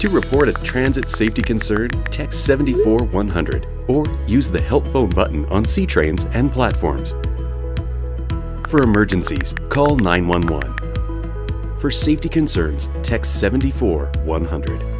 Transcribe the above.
To report a transit safety concern, text 74100 or use the Help Phone button on CTrains and platforms. For emergencies, call 911. For safety concerns, text 74100.